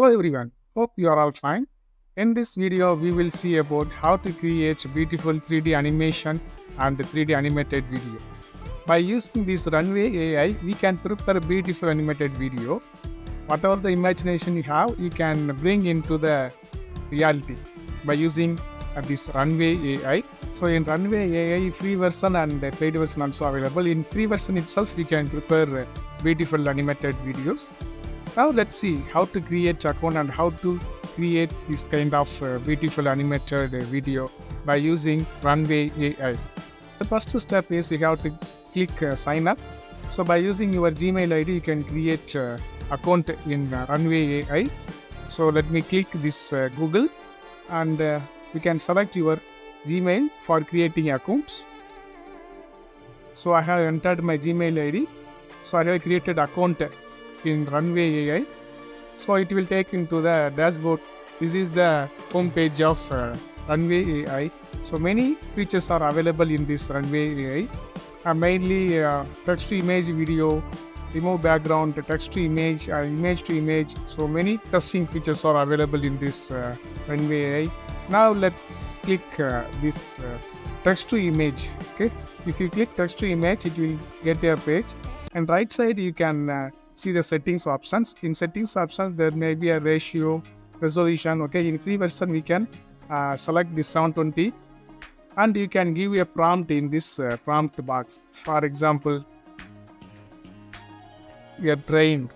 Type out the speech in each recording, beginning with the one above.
Hello everyone, hope you are all fine. In this video, we will see about how to create beautiful 3D animation and 3D animated video. By using this Runway AI, we can prepare a beautiful animated video. Whatever the imagination you have, you can bring into the reality by using uh, this Runway AI. So in Runway AI, free version and paid version also available. In free version itself, we can prepare uh, beautiful animated videos. Now let's see how to create account and how to create this kind of uh, beautiful animated uh, video by using Runway AI. The first step is you have to click uh, sign up. So by using your Gmail ID, you can create uh, account in uh, Runway AI. So let me click this uh, Google and uh, you can select your Gmail for creating account. So I have entered my Gmail ID. So I have created account in Runway AI. So it will take into the dashboard. This is the home page of uh, Runway AI. So many features are available in this Runway AI. Uh, mainly uh, text to image video, remove background, text to image, uh, image to image. So many testing features are available in this uh, Runway AI. Now let's click uh, this uh, text to image. Okay, if you click text to image, it will get your page. And right side you can uh, see the settings options. In settings options, there may be a ratio, resolution. Okay, in free version we can uh, select this 720 and you can give a prompt in this uh, prompt box. For example, a train.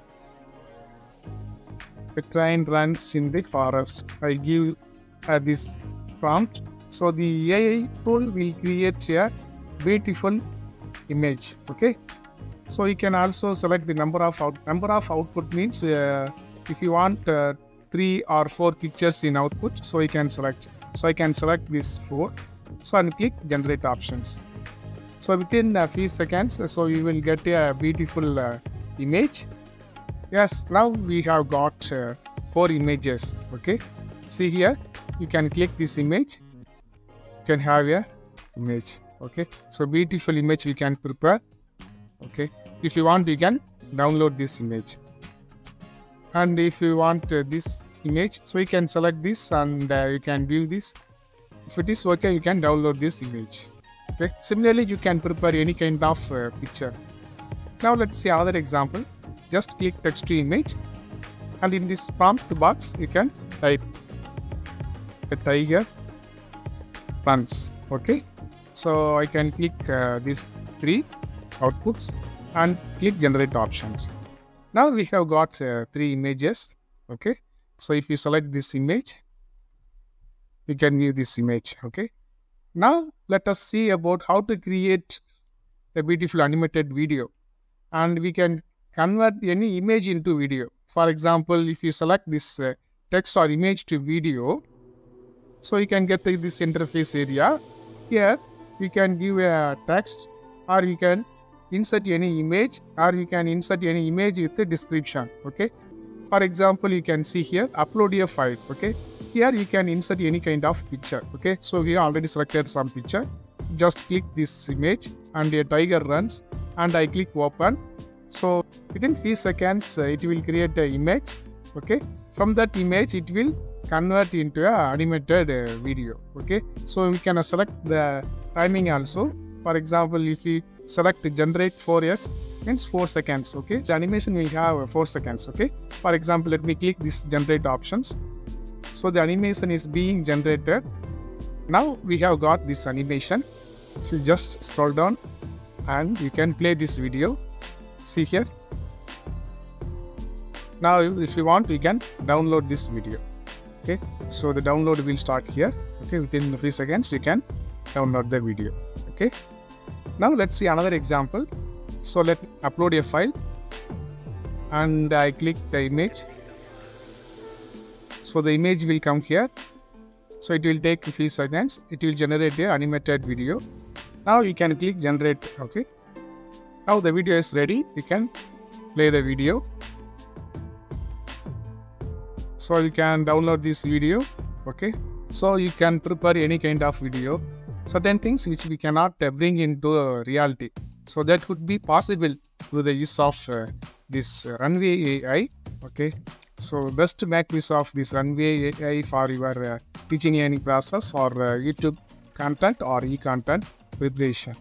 The train runs in the forest. I give uh, this prompt. So the AI tool will create a beautiful image. Okay. So you can also select the number of out number of output means uh, if you want uh, three or four pictures in output, so you can select. So I can select this four. So and click generate options. So within a few seconds, so you will get a beautiful uh, image. Yes, now we have got uh, four images. Okay, see here, you can click this image. You can have a image. Okay, so beautiful image we can prepare. Okay, if you want, you can download this image. And if you want uh, this image, so you can select this and uh, you can view this. If it is okay, you can download this image. Okay. Similarly, you can prepare any kind of uh, picture. Now let's see another example. Just click text to image, and in this prompt box, you can type a tiger runs. Okay. So I can click uh, three outputs and click generate options. Now we have got uh, three images. Okay. So if you select this image, you can view this image. Okay. Now let us see about how to create a beautiful animated video and we can convert any image into video. For example, if you select this uh, text or image to video, so you can get this interface area. Here you can give a text or you can insert any image or you can insert any image with the description. Okay. For example, you can see here upload a file. Okay. Here you can insert any kind of picture. Okay. So we already selected some picture. Just click this image and a tiger runs and I click open. So within few seconds uh, it will create an image. Okay. From that image it will convert into a animated uh, video. Okay. So we can select the timing also. For example, if we select generate 4s means 4 seconds okay? The animation will have 4 seconds okay? For example let me click this generate options. So the animation is being generated. Now we have got this animation. So just scroll down and you can play this video. See here. Now if you want you can download this video okay? So the download will start here okay? Within a few seconds you can download the video okay now let's see another example. So let upload a file and I click the image. So the image will come here. So it will take a few seconds. It will generate the animated video. Now you can click generate okay. Now the video is ready. You can play the video. So you can download this video okay. So you can prepare any kind of video certain things which we cannot uh, bring into uh, reality so that could be possible through the use of uh, this runway ai okay So best make use of this runway AI for your teaching learning process or YouTube content or e-content preparation.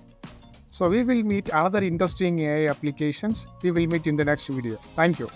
So we will meet other interesting AI applications. We will meet in the next video. Thank you.